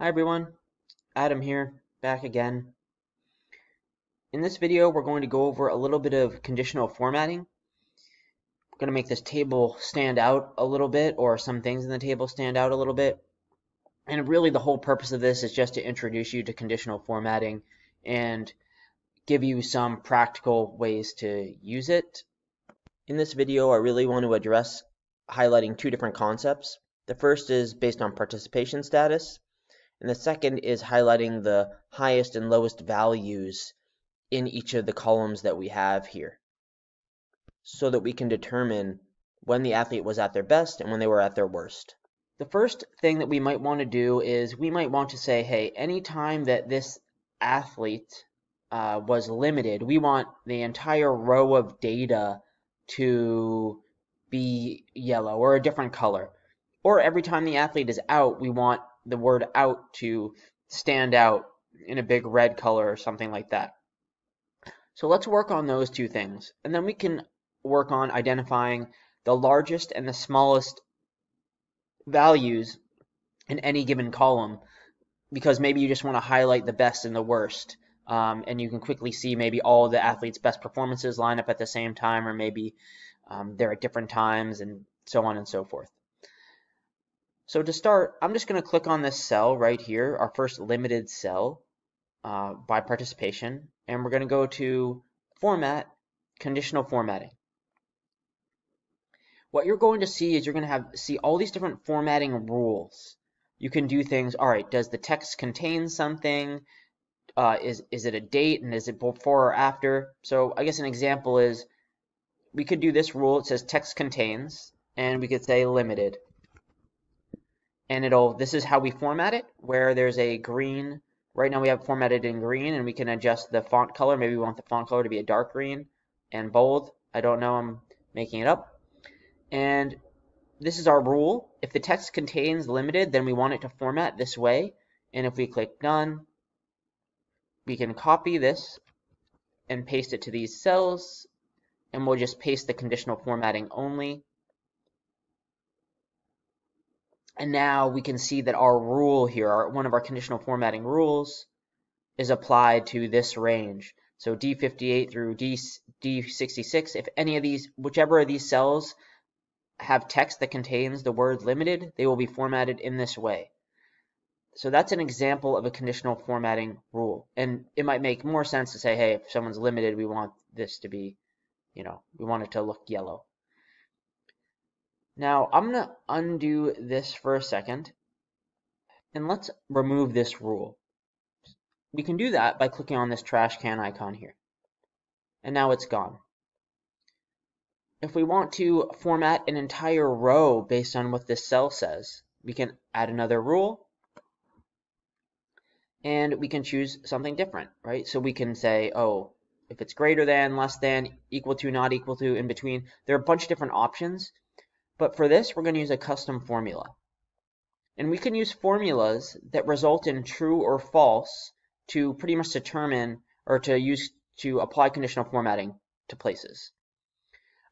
Hi everyone, Adam here, back again. In this video we're going to go over a little bit of conditional formatting. We're going to make this table stand out a little bit or some things in the table stand out a little bit. And really the whole purpose of this is just to introduce you to conditional formatting and give you some practical ways to use it. In this video I really want to address highlighting two different concepts. The first is based on participation status and the second is highlighting the highest and lowest values in each of the columns that we have here so that we can determine when the athlete was at their best and when they were at their worst. The first thing that we might want to do is we might want to say, hey, anytime that this athlete uh, was limited, we want the entire row of data to be yellow or a different color. Or every time the athlete is out, we want the word out to stand out in a big red color or something like that. So let's work on those two things. And then we can work on identifying the largest and the smallest values in any given column because maybe you just want to highlight the best and the worst. Um, and you can quickly see maybe all the athletes' best performances line up at the same time, or maybe um, they're at different times, and so on and so forth. So to start, I'm just going to click on this cell right here, our first limited cell uh, by participation, and we're going to go to Format, Conditional Formatting. What you're going to see is you're going to have see all these different formatting rules. You can do things, all right, does the text contain something? Uh, is, is it a date and is it before or after? So I guess an example is we could do this rule. It says text contains, and we could say limited and it'll this is how we format it where there's a green right now we have formatted in green and we can adjust the font color. Maybe we want the font color to be a dark green and bold. I don't know I'm making it up. And this is our rule. If the text contains limited then we want it to format this way. And if we click done we can copy this and paste it to these cells. And we'll just paste the conditional formatting only And now we can see that our rule here, our, one of our conditional formatting rules, is applied to this range. So D58 through D, D66, if any of these, whichever of these cells have text that contains the word limited, they will be formatted in this way. So that's an example of a conditional formatting rule. And it might make more sense to say, hey, if someone's limited, we want this to be, you know, we want it to look yellow. Now I'm going to undo this for a second and let's remove this rule. We can do that by clicking on this trash can icon here. And now it's gone. If we want to format an entire row based on what this cell says, we can add another rule and we can choose something different, right? So we can say, oh, if it's greater than, less than, equal to, not equal to, in between. There are a bunch of different options. But for this, we're going to use a custom formula. And we can use formulas that result in true or false to pretty much determine or to use to apply conditional formatting to places.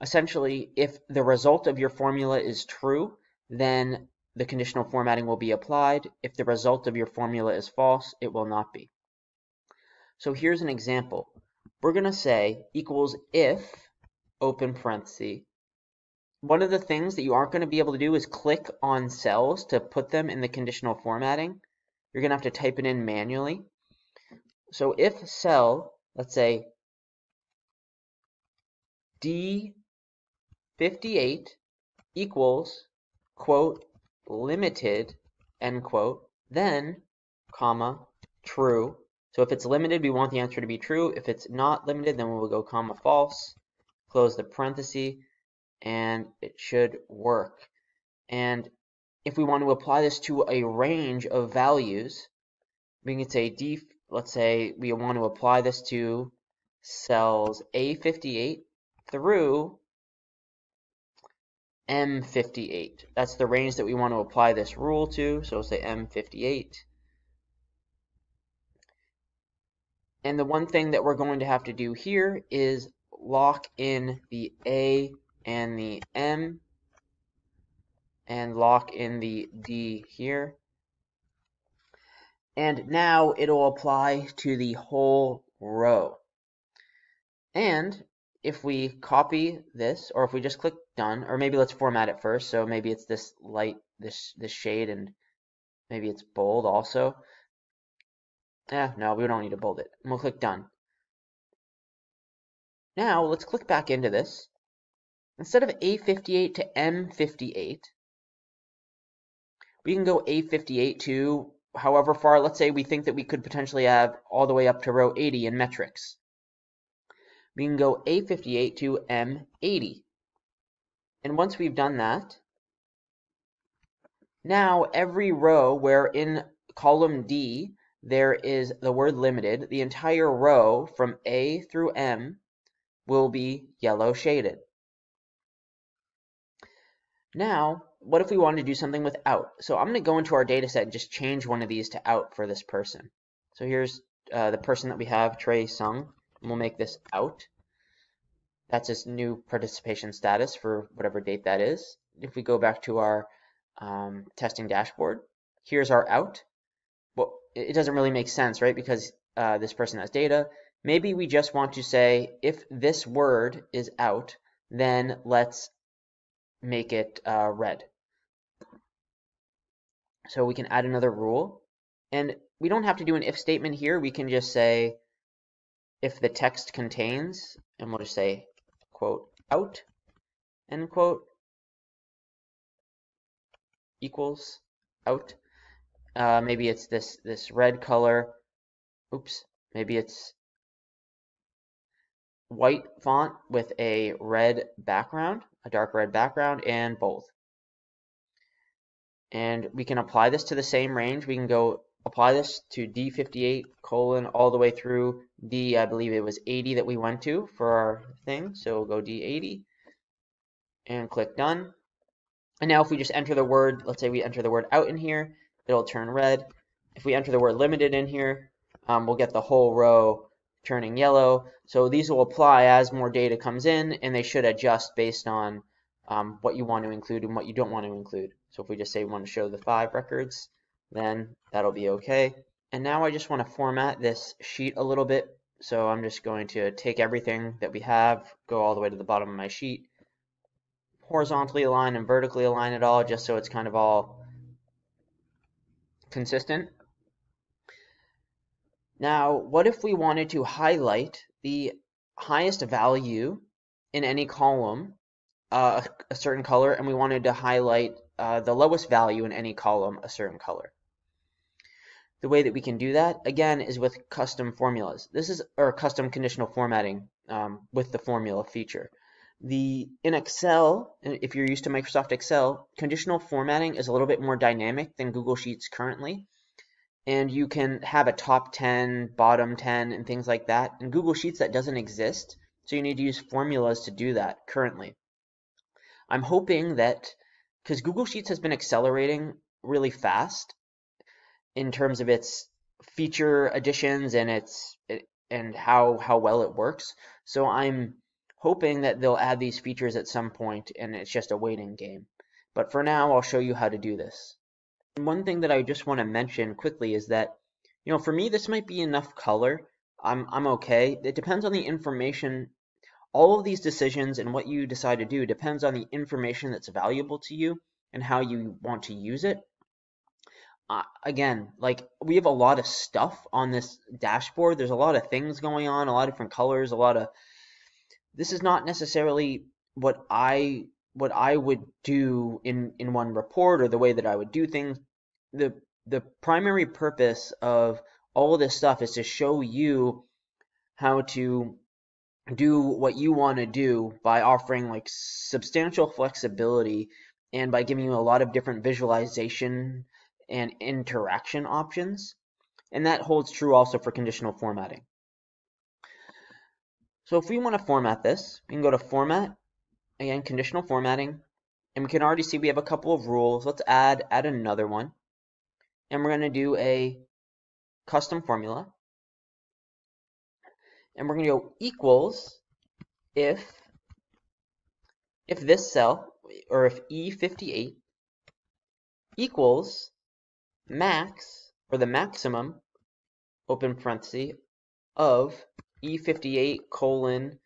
Essentially, if the result of your formula is true, then the conditional formatting will be applied. If the result of your formula is false, it will not be. So here's an example. We're going to say equals if, open parenthesis, one of the things that you aren't going to be able to do is click on cells to put them in the conditional formatting. You're going to have to type it in manually. So if cell, let's say D58 equals, quote, limited, end quote, then, comma, true. So if it's limited, we want the answer to be true. If it's not limited, then we will go comma false, close the parenthesis, and it should work. And if we want to apply this to a range of values, we can say D, let's say we want to apply this to cells A58 through M58. That's the range that we want to apply this rule to, so we'll say M58. And the one thing that we're going to have to do here is lock in the A and the M and lock in the D here. And now it'll apply to the whole row. And if we copy this, or if we just click done, or maybe let's format it first, so maybe it's this light, this, this shade, and maybe it's bold also. Eh, no, we don't need to bold it. And we'll click done. Now let's click back into this. Instead of A58 to M58, we can go A58 to however far, let's say we think that we could potentially have all the way up to row 80 in metrics we can go A58 to M80. And once we've done that, now every row where in column D there is the word limited, the entire row from A through M will be yellow shaded. Now, what if we wanted to do something with out? So I'm going to go into our data set and just change one of these to out for this person. So here's uh, the person that we have, Trey Sung and we'll make this out. That's his new participation status for whatever date that is. If we go back to our um, testing dashboard, here's our out. Well, it doesn't really make sense, right? Because uh, this person has data. Maybe we just want to say if this word is out, then let's make it uh, red. So we can add another rule. And we don't have to do an if statement here. We can just say if the text contains, and we'll just say, quote, out, end quote, equals out. Uh, maybe it's this, this red color. Oops, maybe it's white font with a red background, a dark red background, and bold. And we can apply this to the same range. We can go apply this to D58 colon all the way through D, I believe it was 80 that we went to for our thing. So we'll go D80 and click done. And now if we just enter the word, let's say we enter the word out in here, it'll turn red. If we enter the word limited in here, um, we'll get the whole row turning yellow. So these will apply as more data comes in, and they should adjust based on um, what you want to include and what you don't want to include. So if we just say we want to show the five records, then that'll be okay. And now I just want to format this sheet a little bit. So I'm just going to take everything that we have, go all the way to the bottom of my sheet, horizontally align and vertically align it all just so it's kind of all consistent. Now, what if we wanted to highlight the highest value in any column, uh, a certain color, and we wanted to highlight uh, the lowest value in any column, a certain color? The way that we can do that, again, is with custom formulas. This is, or custom conditional formatting um, with the formula feature. The In Excel, if you're used to Microsoft Excel, conditional formatting is a little bit more dynamic than Google Sheets currently. And you can have a top 10, bottom 10, and things like that. In Google Sheets, that doesn't exist. So you need to use formulas to do that currently. I'm hoping that, because Google Sheets has been accelerating really fast, in terms of its feature additions and its and how how well it works. So I'm hoping that they'll add these features at some point and it's just a waiting game. But for now, I'll show you how to do this. One thing that I just want to mention quickly is that, you know, for me, this might be enough color. I'm, I'm okay. It depends on the information. All of these decisions and what you decide to do depends on the information that's valuable to you and how you want to use it uh, again, like we have a lot of stuff on this dashboard. There's a lot of things going on, a lot of different colors, a lot of. This is not necessarily what I what I would do in in one report or the way that I would do things. The the primary purpose of all of this stuff is to show you how to do what you want to do by offering like substantial flexibility and by giving you a lot of different visualization and interaction options. And that holds true also for conditional formatting. So if we want to format this, we can go to Format, again, Conditional Formatting, and we can already see we have a couple of rules. Let's add, add another one. And we're going to do a custom formula. And we're going to go equals if, if this cell, or if E58 equals max or the maximum, open parenthesis, of E58 colon,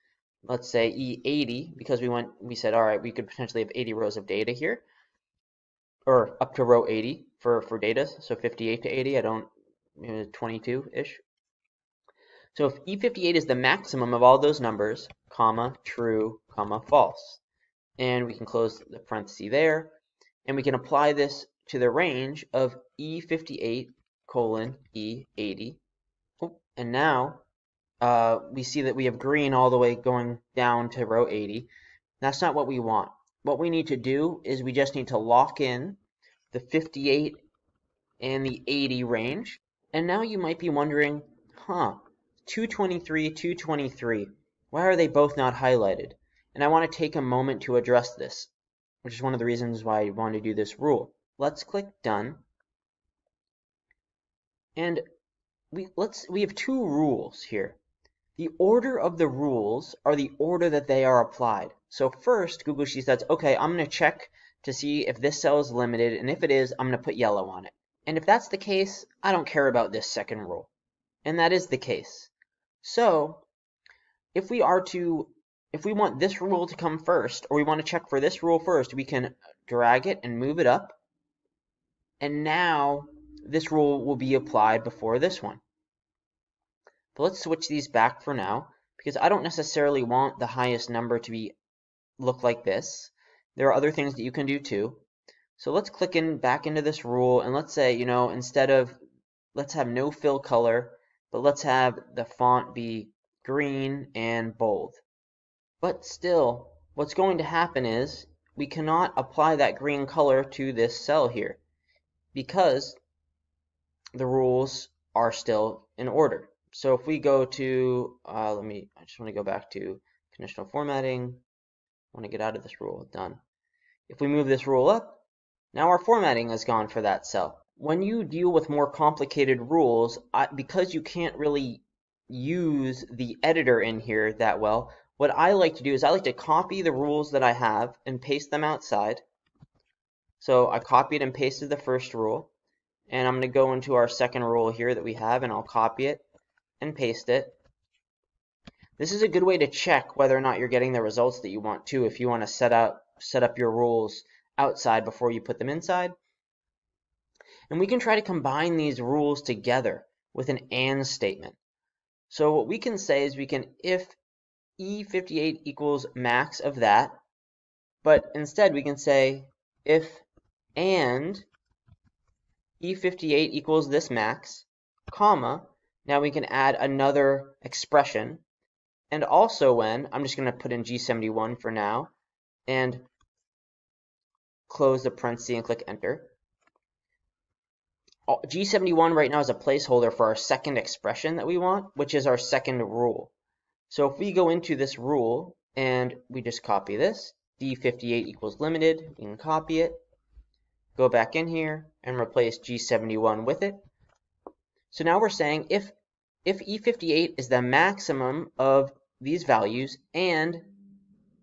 let's say E80, because we went, we said, all right, we could potentially have 80 rows of data here, or up to row 80 for, for data, so 58 to 80, I don't, 22-ish. So if E58 is the maximum of all those numbers, comma, true, comma, false. And we can close the parenthesis there, and we can apply this to the range of E58 colon E80. And now uh, we see that we have green all the way going down to row 80. That's not what we want. What we need to do is we just need to lock in the 58 and the 80 range. And now you might be wondering, huh, 223, 223, why are they both not highlighted? And I want to take a moment to address this, which is one of the reasons why I want to do this rule. Let's click Done. And we let's we have two rules here. The order of the rules are the order that they are applied. So first, Google Sheets says, okay, I'm going to check to see if this cell is limited, and if it is, I'm going to put yellow on it. And if that's the case, I don't care about this second rule. And that is the case. So, if we are to, if we want this rule to come first, or we want to check for this rule first, we can drag it and move it up. And now this rule will be applied before this one. But let's switch these back for now because I don't necessarily want the highest number to be look like this. There are other things that you can do too. So let's click in back into this rule and let's say, you know, instead of let's have no fill color, but let's have the font be green and bold. But still, what's going to happen is we cannot apply that green color to this cell here because the rules are still in order. So if we go to, uh, let me, I just want to go back to conditional formatting. Want to get out of this rule, done. If we move this rule up, now our formatting is gone for that cell. When you deal with more complicated rules, I, because you can't really use the editor in here that well, what I like to do is I like to copy the rules that I have and paste them outside. So I copied and pasted the first rule, and I'm going to go into our second rule here that we have, and I'll copy it and paste it. This is a good way to check whether or not you're getting the results that you want to if you want to set up set up your rules outside before you put them inside. And we can try to combine these rules together with an AND statement. So what we can say is we can if E58 equals max of that, but instead we can say if and E58 equals this max, comma, now we can add another expression. And also when, I'm just going to put in G71 for now, and close the parenthesis and click enter. G71 right now is a placeholder for our second expression that we want, which is our second rule. So if we go into this rule and we just copy this, D58 equals limited, we can copy it, go back in here and replace G71 with it, so now we're saying if, if E58 is the maximum of these values and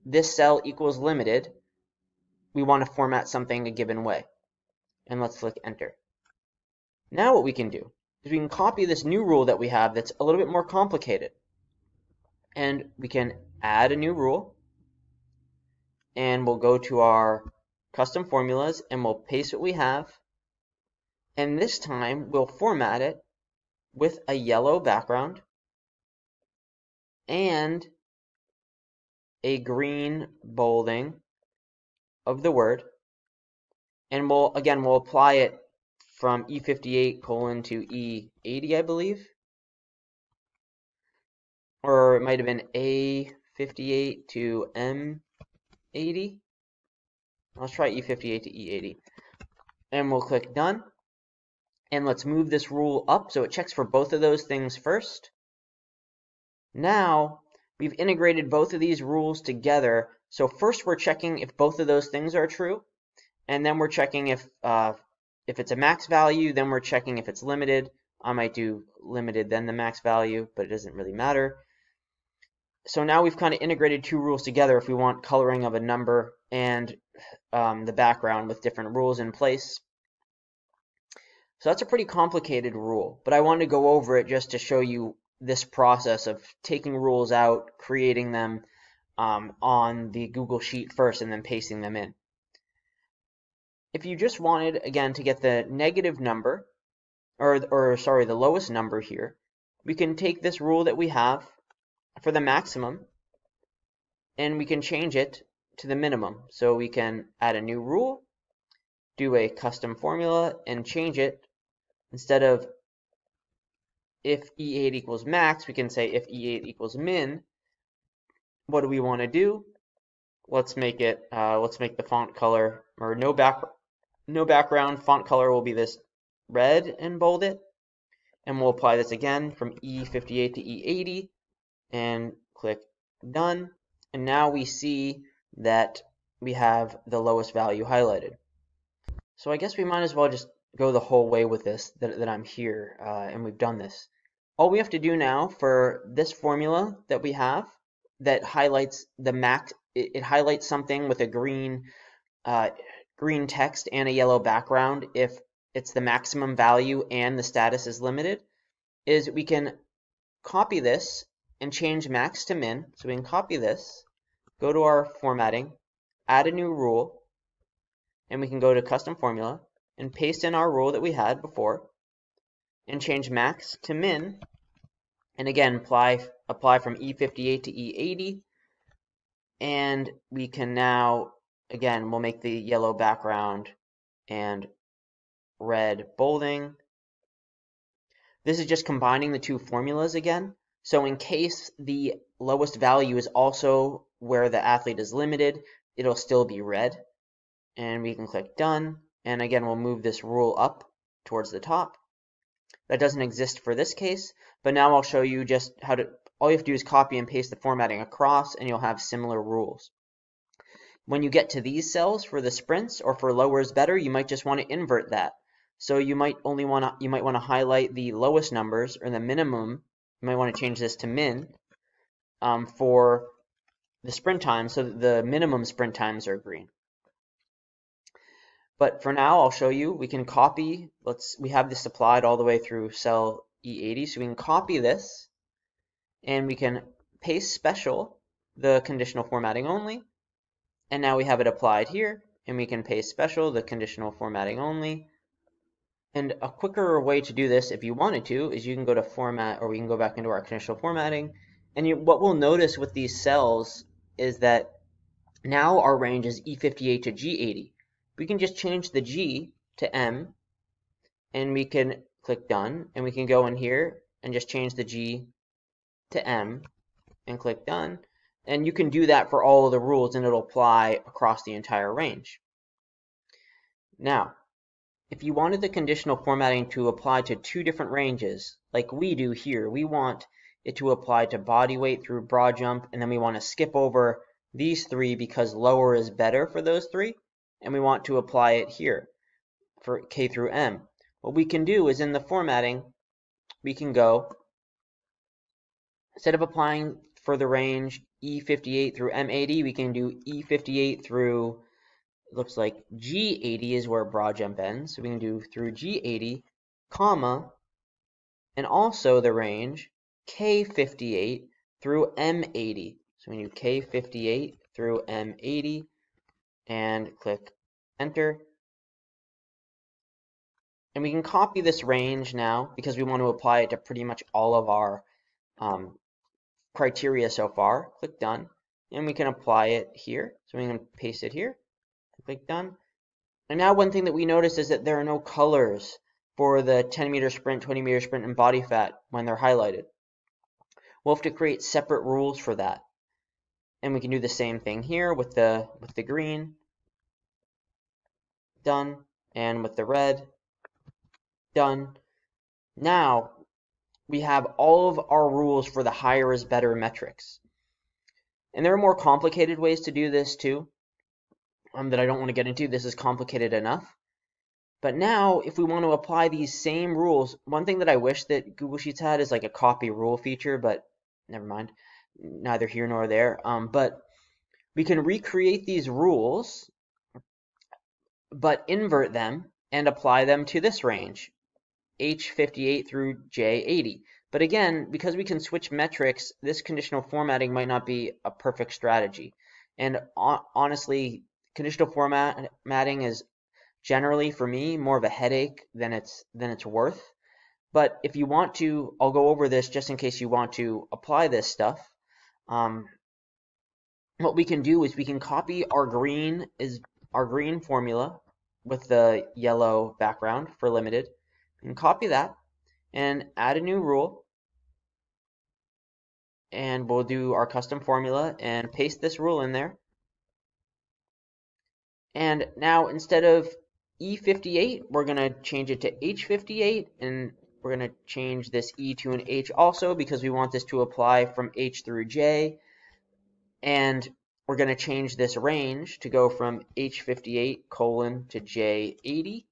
this cell equals limited, we want to format something a given way. And let's click enter. Now what we can do is we can copy this new rule that we have that's a little bit more complicated. And we can add a new rule. And we'll go to our custom formulas and we'll paste what we have. And this time we'll format it with a yellow background and a green bolding of the word. And we'll, again, we'll apply it from E58 colon to E80, I believe. Or it might have been A58 to M80. Let's try E58 to E80. And we'll click done. And let's move this rule up so it checks for both of those things first. Now, we've integrated both of these rules together. So first we're checking if both of those things are true. And then we're checking if, uh, if it's a max value, then we're checking if it's limited. I might do limited then the max value, but it doesn't really matter. So now we've kind of integrated two rules together if we want coloring of a number and um, the background with different rules in place. So that's a pretty complicated rule, but I wanted to go over it just to show you this process of taking rules out, creating them um, on the Google Sheet first, and then pasting them in. If you just wanted, again, to get the negative number, or, or sorry, the lowest number here, we can take this rule that we have for the maximum, and we can change it to the minimum. So we can add a new rule, do a custom formula, and change it. Instead of if E8 equals max, we can say if E8 equals min. What do we want to do? Let's make it, uh, let's make the font color, or no back, no background, font color will be this red and bold it. And we'll apply this again from E58 to E80 and click done. And now we see that we have the lowest value highlighted. So I guess we might as well just go the whole way with this, that, that I'm here, uh, and we've done this. All we have to do now for this formula that we have that highlights the max, it, it highlights something with a green, uh, green text and a yellow background if it's the maximum value and the status is limited, is we can copy this and change max to min. So we can copy this, go to our formatting, add a new rule, and we can go to custom formula and paste in our rule that we had before and change max to min and again apply apply from E58 to E80 and we can now again we'll make the yellow background and red bolding. This is just combining the two formulas again. So in case the lowest value is also where the athlete is limited it'll still be red and we can click done and again, we'll move this rule up towards the top. That doesn't exist for this case, but now I'll show you just how to, all you have to do is copy and paste the formatting across and you'll have similar rules. When you get to these cells for the sprints or for lower is better, you might just want to invert that. So you might only want to, you might want to highlight the lowest numbers or the minimum. You might want to change this to min um, for the sprint time so that the minimum sprint times are green. But for now, I'll show you, we can copy, let's, we have this applied all the way through cell E80, so we can copy this, and we can paste special, the conditional formatting only, and now we have it applied here, and we can paste special, the conditional formatting only, and a quicker way to do this, if you wanted to, is you can go to format, or we can go back into our conditional formatting, and you, what we'll notice with these cells is that now our range is E58 to G80 we can just change the G to M and we can click done and we can go in here and just change the G to M and click done and you can do that for all of the rules and it'll apply across the entire range. Now if you wanted the conditional formatting to apply to two different ranges like we do here we want it to apply to body weight through broad jump and then we want to skip over these three because lower is better for those three and we want to apply it here for K through M. What we can do is in the formatting, we can go, instead of applying for the range E58 through M80, we can do E58 through, looks like G80 is where broad jump ends. So we can do through G80, comma, and also the range K58 through M80. So we do K58 through M80 and click enter. And we can copy this range now because we want to apply it to pretty much all of our um, criteria so far. Click done. And we can apply it here. So we can paste it here. Click done. And now one thing that we notice is that there are no colors for the 10 meter sprint, 20 meter sprint, and body fat when they're highlighted. We'll have to create separate rules for that. And we can do the same thing here with the with the green done, and with the red, done. Now, we have all of our rules for the higher is better metrics. And there are more complicated ways to do this too um, that I don't want to get into. This is complicated enough. But now, if we want to apply these same rules, one thing that I wish that Google Sheets had is like a copy rule feature, but never mind, neither here nor there. Um, but we can recreate these rules but invert them and apply them to this range H58 through J80. But again, because we can switch metrics, this conditional formatting might not be a perfect strategy. And honestly, conditional formatting is generally for me more of a headache than it's than it's worth. But if you want to, I'll go over this just in case you want to apply this stuff. Um, what we can do is we can copy our green is our green formula with the yellow background for limited. And copy that and add a new rule. And we'll do our custom formula and paste this rule in there. And now instead of E58 we're going to change it to H58 and we're going to change this E to an H also because we want this to apply from H through J. And we're going to change this range to go from H58 colon to J80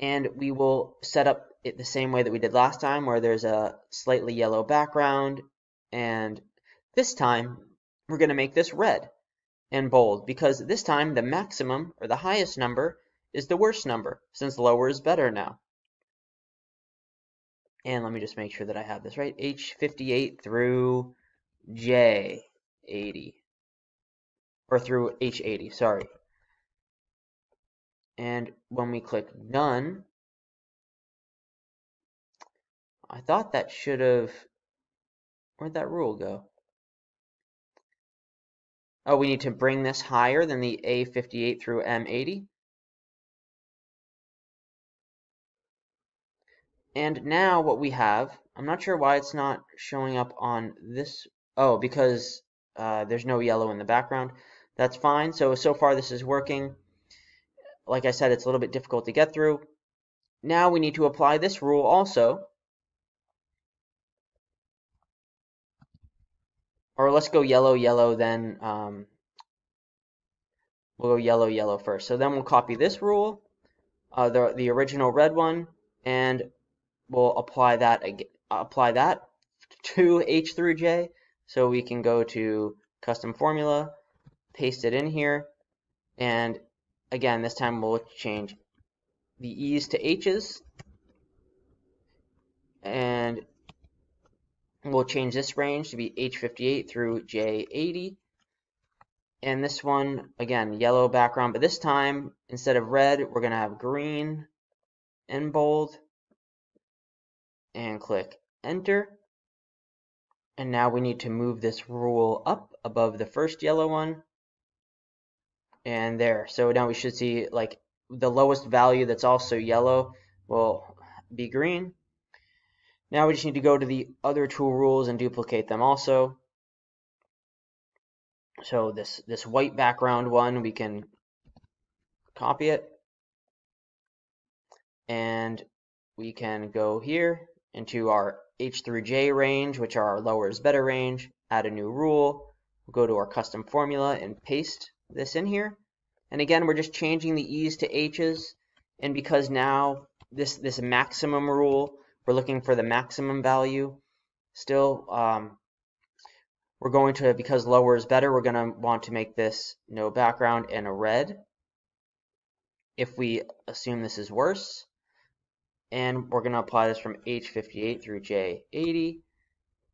and we will set up it the same way that we did last time where there's a slightly yellow background and this time we're going to make this red and bold because this time the maximum or the highest number is the worst number since lower is better now. And let me just make sure that I have this right. H58 through J80 or through H80, sorry. And when we click None, I thought that should have, where'd that rule go? Oh, we need to bring this higher than the A58 through M80. And now what we have, I'm not sure why it's not showing up on this, oh, because uh, there's no yellow in the background. That's fine. So, so far this is working. Like I said, it's a little bit difficult to get through. Now we need to apply this rule also. Or let's go yellow, yellow, then um, we'll go yellow, yellow first. So then we'll copy this rule, uh, the, the original red one, and we'll apply that apply that to H through J. So we can go to custom formula, paste it in here, and again, this time we'll change the E's to H's, and we'll change this range to be H58 through J80. And this one, again, yellow background, but this time, instead of red, we're going to have green and bold. And click enter. And now we need to move this rule up above the first yellow one and there. So now we should see like the lowest value that's also yellow will be green. Now we just need to go to the other two rules and duplicate them also. So this, this white background one, we can copy it. And we can go here into our H through J range, which are our lower is better range, add a new rule. We'll go to our custom formula and paste this in here. And again, we're just changing the E's to H's. And because now this, this maximum rule, we're looking for the maximum value still, um, we're going to, because lower is better, we're going to want to make this no background and a red. If we assume this is worse, and we're going to apply this from H58 through J80,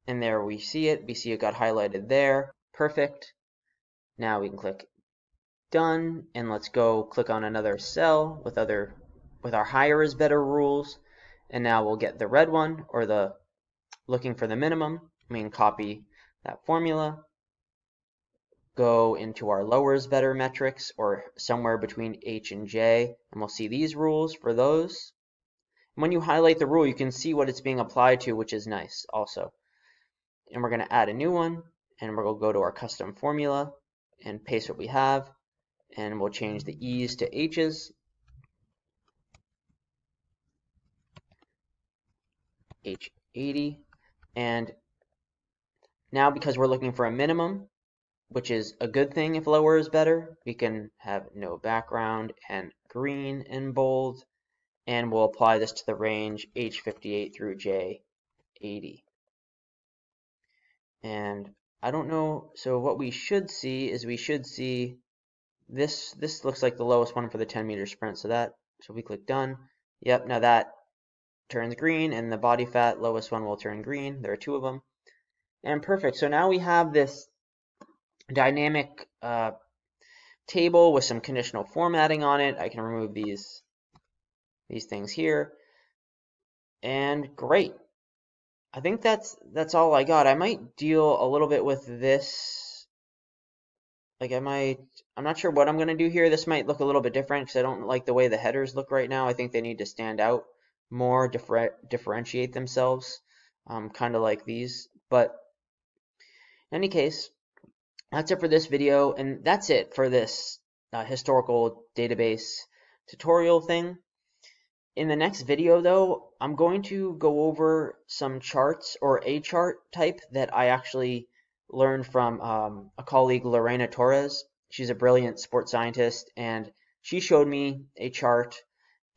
and there we see it. We see it got highlighted there. Perfect. Now we can click done. And let's go click on another cell with other with our higher is better rules. And now we'll get the red one or the looking for the minimum. We can copy that formula. Go into our lower is better metrics or somewhere between H and J. And we'll see these rules for those when you highlight the rule you can see what it's being applied to which is nice also. And we're going to add a new one and we're going to go to our custom formula and paste what we have and we'll change the E's to H's. H80 and now because we're looking for a minimum which is a good thing if lower is better we can have no background and green and bold and we'll apply this to the range H58 through J80 and I don't know so what we should see is we should see this this looks like the lowest one for the 10 meter sprint. So that so we click done. Yep, now that turns green and the body fat lowest one will turn green. There are two of them. And perfect. So now we have this dynamic uh, table with some conditional formatting on it. I can remove these these things here. And great. I think that's that's all I got. I might deal a little bit with this. Like I might, I'm not sure what I'm going to do here. This might look a little bit different because I don't like the way the headers look right now. I think they need to stand out more, differ differentiate themselves, um, kind of like these. But in any case, that's it for this video, and that's it for this uh, historical database tutorial thing. In the next video, though, I'm going to go over some charts or a chart type that I actually learned from um, a colleague, Lorena Torres. She's a brilliant sports scientist, and she showed me a chart,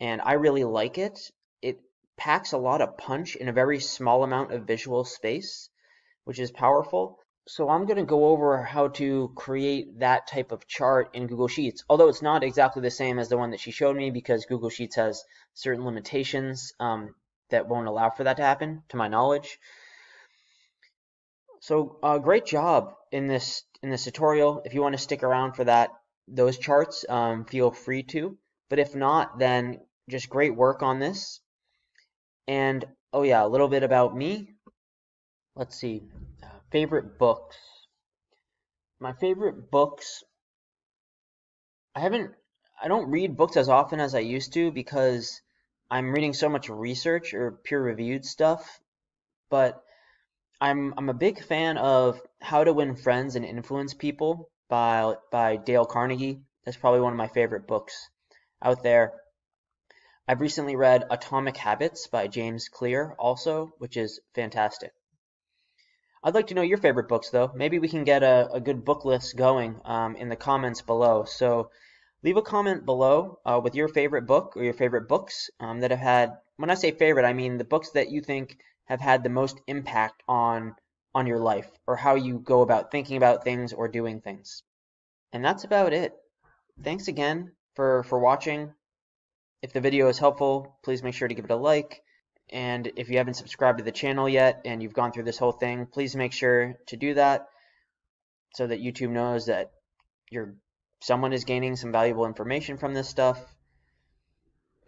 and I really like it. It packs a lot of punch in a very small amount of visual space, which is powerful. So I'm going to go over how to create that type of chart in Google Sheets, although it's not exactly the same as the one that she showed me because Google Sheets has certain limitations um, that won't allow for that to happen, to my knowledge. So uh, great job in this in this tutorial. If you want to stick around for that those charts, um, feel free to. But if not, then just great work on this. And oh yeah, a little bit about me. Let's see. Favorite books. My favorite books. I haven't. I don't read books as often as I used to because I'm reading so much research or peer-reviewed stuff. But I'm I'm a big fan of How to Win Friends and Influence People by by Dale Carnegie. That's probably one of my favorite books out there. I've recently read Atomic Habits by James Clear also, which is fantastic. I'd like to know your favorite books, though. Maybe we can get a, a good book list going um, in the comments below. So leave a comment below uh, with your favorite book or your favorite books um, that have had, when I say favorite, I mean the books that you think have had the most impact on on your life or how you go about thinking about things or doing things. And that's about it. Thanks again for, for watching. If the video is helpful, please make sure to give it a like. And if you haven't subscribed to the channel yet and you've gone through this whole thing, please make sure to do that so that YouTube knows that you're someone is gaining some valuable information from this stuff.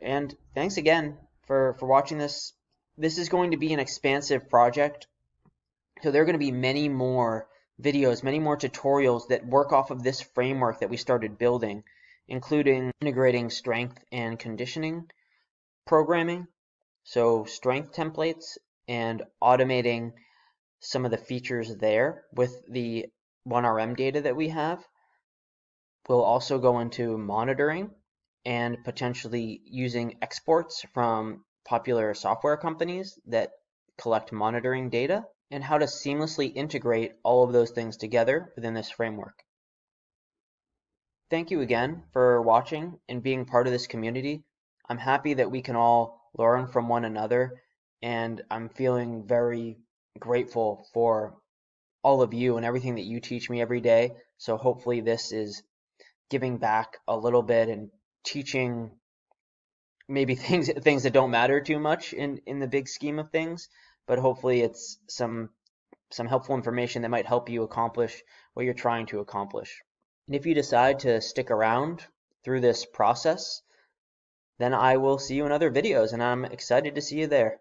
And thanks again for, for watching this. This is going to be an expansive project. So there are going to be many more videos, many more tutorials that work off of this framework that we started building, including integrating strength and conditioning programming so strength templates and automating some of the features there with the 1RM data that we have. We'll also go into monitoring and potentially using exports from popular software companies that collect monitoring data and how to seamlessly integrate all of those things together within this framework. Thank you again for watching and being part of this community. I'm happy that we can all learn from one another. And I'm feeling very grateful for all of you and everything that you teach me every day. So hopefully this is giving back a little bit and teaching maybe things things that don't matter too much in in the big scheme of things, but hopefully it's some some helpful information that might help you accomplish what you're trying to accomplish. And if you decide to stick around through this process, then I will see you in other videos, and I'm excited to see you there.